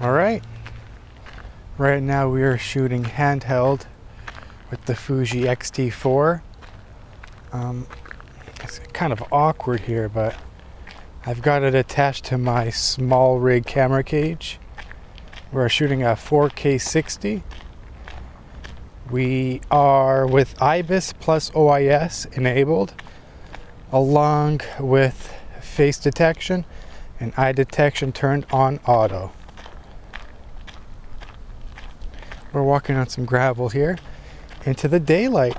All right. Right now we are shooting handheld with the Fuji X-T4. Um, it's kind of awkward here, but I've got it attached to my SmallRig camera cage. We're shooting a 4K 60. We are with IBIS plus OIS enabled, along with face detection and eye detection turned on auto. We're walking on some gravel here into the daylight.